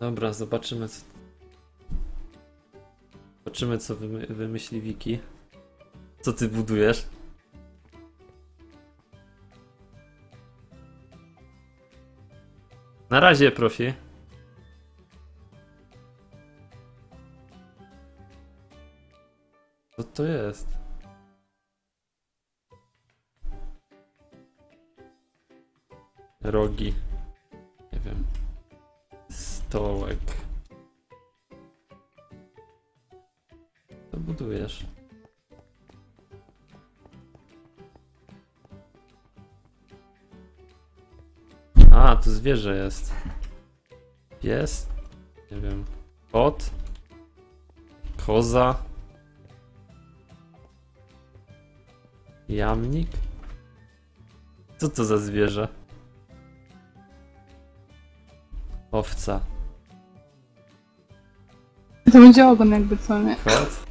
Dobra, zobaczymy co... Zobaczymy co wymy wymyśli Wiki. Co ty budujesz? Na razie, profi. Co to jest? Rogi. Stołek. Co budujesz? A, tu zwierzę jest. Pies? Nie wiem. Kot? Koza? Jamnik? Co to za zwierzę? Owca. To będzie ogon jakby co, nie? Kot?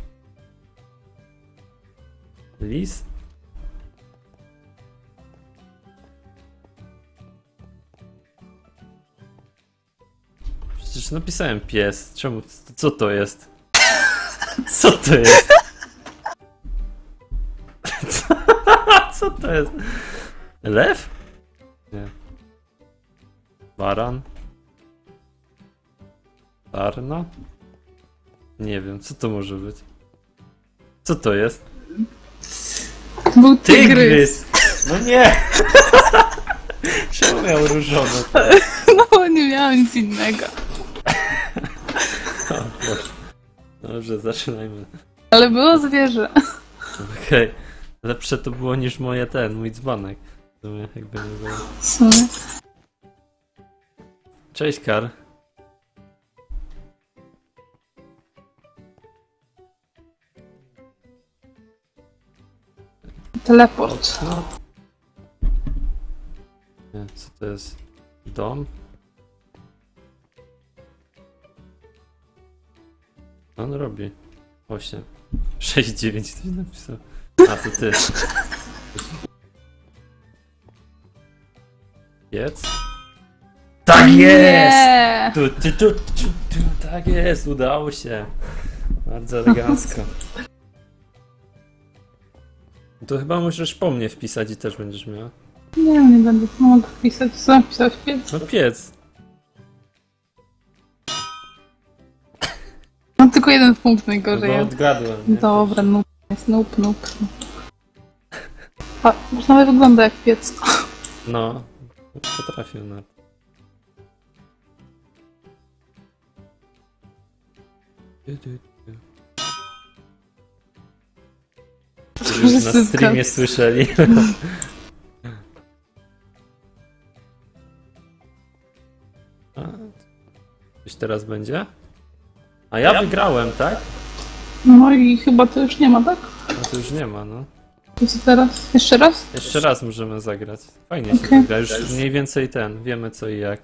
Lis? Przecież napisałem pies. Czemu? Co to jest? Co to jest? Co, to jest? Lew? Nie. Baran? Sarna? Nie wiem, co to może być? Co to jest? Był tygrys. No nie! Czemu miał różowe? No nie miałem nic innego. O Boże. Dobrze, zaczynajmy. Ale było zwierzę. Okej. Lepsze to było niż moje ten, mój dzbanek. W sumie jakby nie było. W sumie. Cześć Kar. Teleport. No. Nie, co to jest? Dom? Co on robi? 8. 6, 9 ktoś napisał. A, to ty. Jedz? Tak jest! Tu, tu, tu, tu, tu, tak jest, udało się. Bardzo elegancko. To chyba możesz po mnie wpisać i też będziesz miał. Nie, nie będę mogę wpisać. Co piec? No piec. Mam tylko jeden punkt No najgorzej. bo odgadłem. Nie? Dobra, noob jest, noob, noob. A, już nawet wygląda jak piec. No, potrafię na. Już na streamie słyszeli. Coś teraz będzie? A ja wygrałem, tak? No i chyba to już nie ma, tak? No to już nie ma, no. To co teraz? Jeszcze raz? Jeszcze raz możemy zagrać. Fajnie się Okej. wygra, już mniej więcej ten, wiemy co i jak.